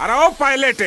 अरे ओ पायलट